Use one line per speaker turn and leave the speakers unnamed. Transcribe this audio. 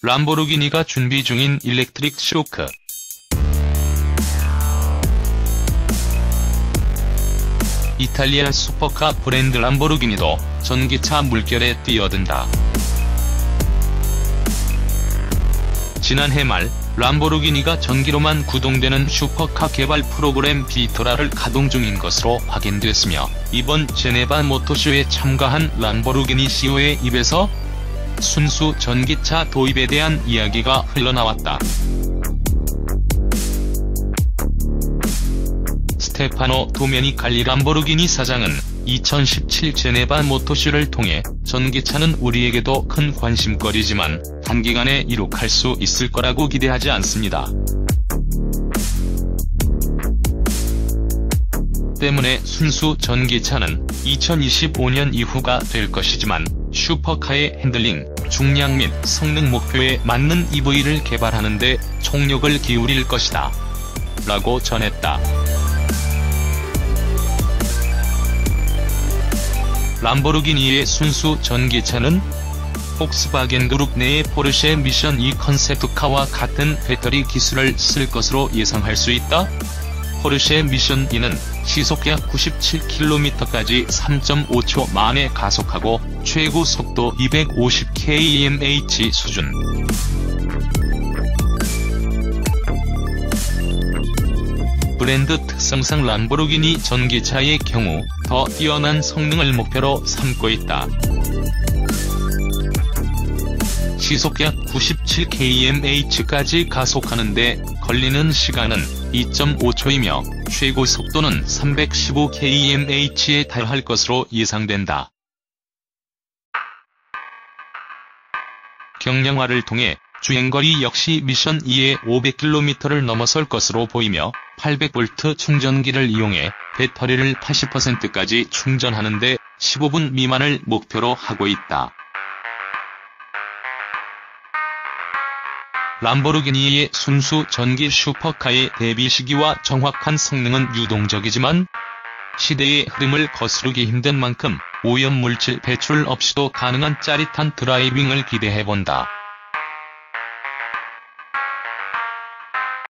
람보르기니가 준비 중인 electric shock. 이탈리아 슈퍼카 브랜드 람보르기니도 전기차 물결에 뛰어든다. 지난해 말 람보르기니가 전기로만 구동되는 슈퍼카 개발 프로그램 비토라를 가동 중인 것으로 확인됐으며 이번 제네바 모토쇼에 참가한 람보르기니 CEO의 입에서 순수 전기차 도입에 대한 이야기가 흘러나왔다. 스테파노 도메니칼리 람보르기니 사장은 2017 제네바 모토쇼를 통해 전기차는 우리에게도 큰 관심거리지만 단기간에 이룩할 수 있을 거라고 기대하지 않습니다. 때문에 순수 전기차는 2025년 이후가 될 것이지만 슈퍼카의 핸들링, 중량 및 성능 목표에 맞는 EV를 개발하는 데 총력을 기울일 것이다. 라고 전했다. 람보르기니의 순수 전기차는 폭스바겐 그룹 내의 포르쉐 미션 E 컨셉트카와 같은 배터리 기술을 쓸 것으로 예상할 수 있다. 포르쉐 미션 E는 시속약 97km까지 3.5초 만에 가속하고 최고 속도 250km/h 수준. 브랜드 특성상 람보르기니 전기차의 경우 더 뛰어난 성능을 목표로 삼고 있다. 시속 약 97km/h까지 가속하는데 걸리는 시간은 2.5초이며 최고 속도는 315km/h에 달할 것으로 예상된다. 경량화를 통해 주행거리 역시 미션 2의 500km를 넘어설 것으로 보이며 800V 충전기를 이용해 배터리를 80%까지 충전하는데 15분 미만을 목표로 하고 있다. 람보르기니의 순수 전기 슈퍼카의 데뷔 시기와 정확한 성능은 유동적이지만 시대의 흐름을 거스르기 힘든 만큼 오염물질 배출 없이도 가능한 짜릿한 드라이빙을 기대해본다.